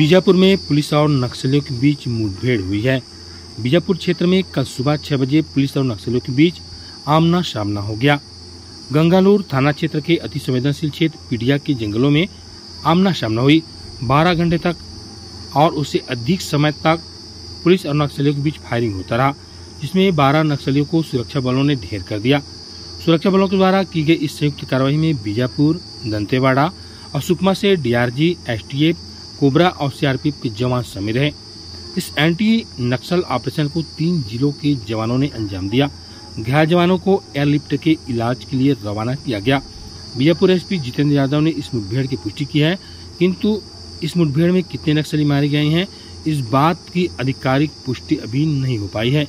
बीजापुर में पुलिस और नक्सलियों के बीच मुठभेड़ हुई है। बीजापुर क्षेत्र में कल सुबह छह बजे पुलिस और नक्सलियों के बीच आमना सामना हो गया। गंगालूर थाना क्षेत्र के अति संवेदनशील क्षेत्र पीडिया के जंगलों में आमना सामना हुई। 12 घंटे तक और उससे अधिक समय तक पुलिस और नक्सलियों के बीच फायरिंग होता रहा जिसमें 12 नक्सलियों को सुरक्षा बलों ने ढेर कर दिया। सुरक्षा बलों के द्वारा की गई इस संयुक्त कार्रवाई में बीजापुर दंतेवाड़ा और सुकमा से डीआरजी, एसटीएफ, कोबरा और सीआरपीएफ के जवान शामिल रहे। इस एंटी नक्सल ऑपरेशन को तीन जिलों के जवानों ने अंजाम दिया। घायल जवानों को एयरलिफ्ट के इलाज के लिए रवाना किया गया। बीजापुर एसपी जितेंद्र यादव ने इस मुठभेड़ की पुष्टि की है। किंतु इस मुठभेड़ में कितने नक्सली मारे गए हैं, इस बात की आधिकारिक पुष्टि अभी नहीं हो पाई है।